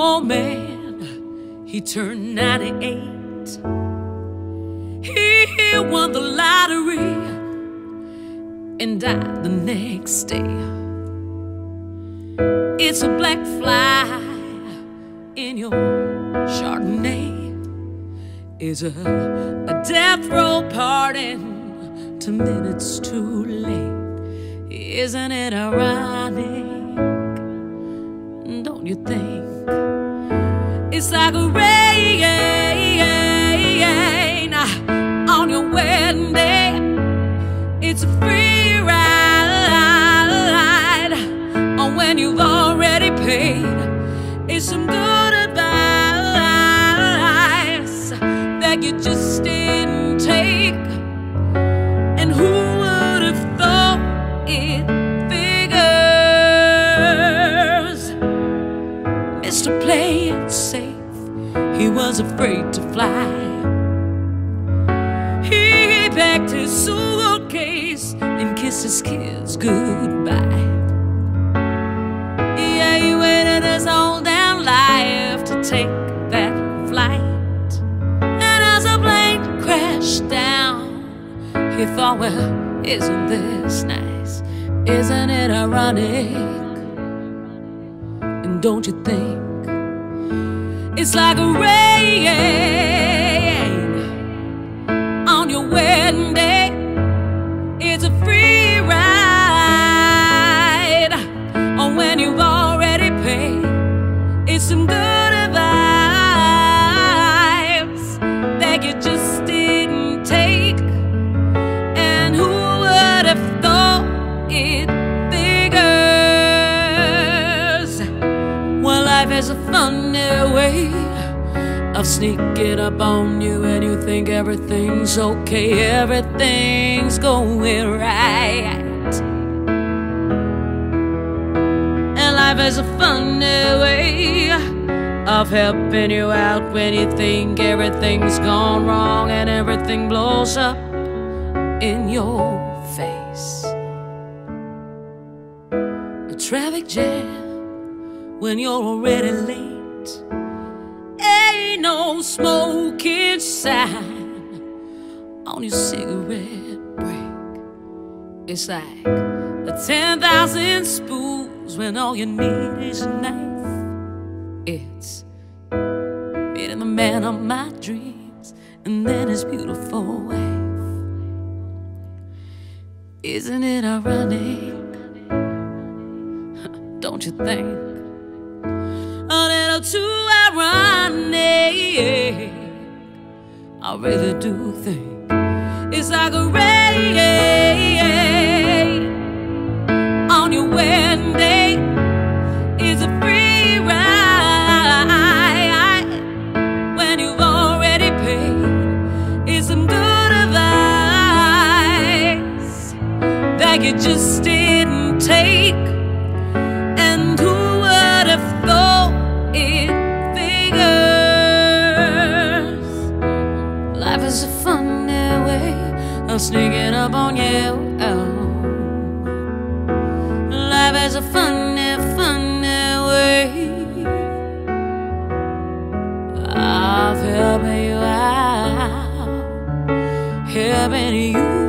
old man, he turned 98. He won the lottery and died the next day. It's a black fly in your Chardonnay. It's a, a death row pardon two minutes too late. Isn't it ironic? Don't you think? It's like a rain on your wedding day. It's a free ride on when you've already paid. It's some good advice that you just didn't Mr. Play It Safe, he was afraid to fly. He packed his suitcase and kissed his kids goodbye. Yeah, he waited his whole damn life to take that flight. And as the plane crashed down, he thought, well, isn't this nice? Isn't it ironic? Don't you think? It's like a rain life has a funny way of sneaking up on you, and you think everything's okay, everything's going right. And life has a funny way of helping you out when you think everything's gone wrong and everything blows up in your face. A traffic jam when you're already late. Ain't no smoking sign on your cigarette break. It's like a 10,000 spools when all you need is a knife. It's meeting the man of my dreams and then his beautiful wife. Isn't it ironic? Don't you think? Little too ironic. Eh, eh. I really do think it's like a rain eh. on your wedding day. It's a free ride when you've already paid. It's some good advice that you just didn't Life is a funny way of sneaking up on you. Life is a funny, funny way of helping you out, helping you